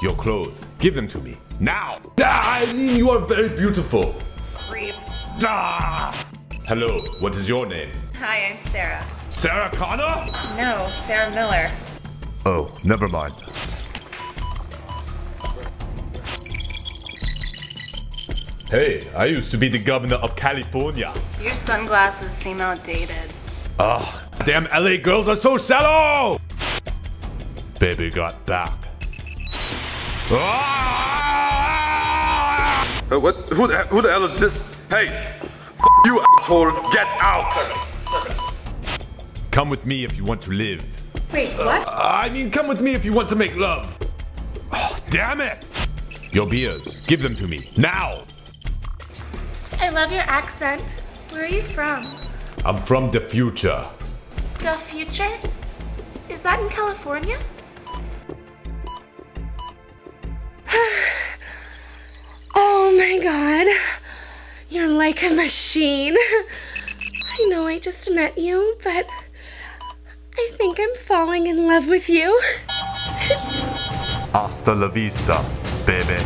Your clothes. Give them to me. Now! Ah, Eileen, you are very beautiful. Creep. Ah! Hello, what is your name? Hi, I'm Sarah. Sarah Connor? No, Sarah Miller. Oh, never mind. Hey, I used to be the governor of California. Your sunglasses seem outdated. Ugh, damn LA girls are so shallow! Baby got back. Uh, what? Who the, who the hell is this? Hey! F you asshole! Get out! Come with me if you want to live. Wait, what? I mean, come with me if you want to make love. Oh, damn it! Your beers, give them to me, now! I love your accent. Where are you from? I'm from the future. The future? Is that in California? God. You're like a machine. I know I just met you, but I think I'm falling in love with you. Hasta la vista, baby.